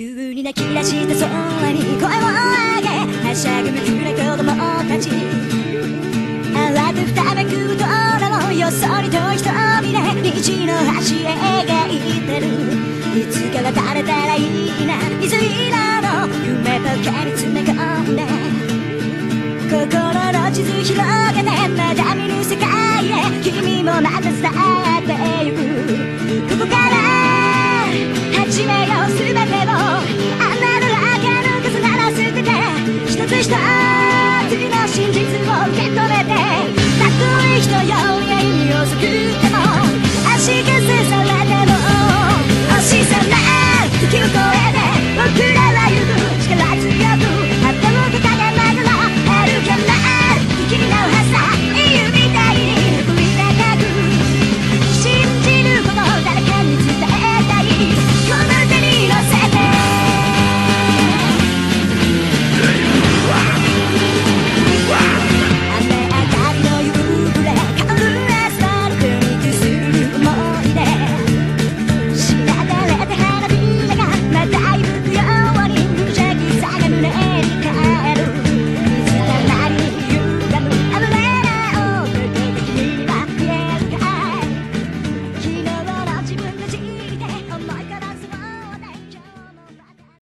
急に泣き出した空に声を上げはしゃぐむくれ子供たち。荒くふためくとらのよそに遠い瞳で虹の橋へ描いてる。いつか渡れたらいいな水色の夢とけに詰め込んで。心の地図広した。真実を受け止めて。